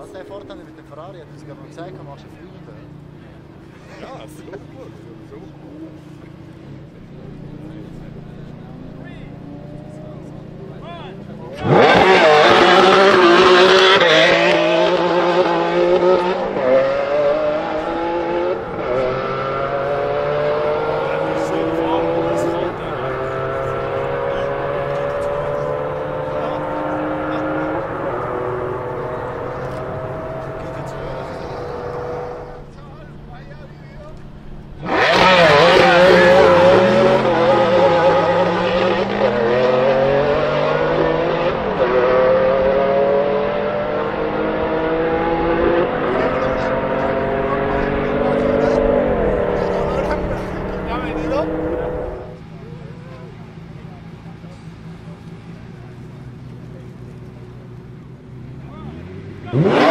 Was? Der dann mit dem Ferrari, hat uns gerade gesagt, du machst einen Flügel. Ja, super, super. Whoa!